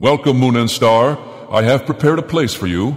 Welcome, Moon and Star. I have prepared a place for you.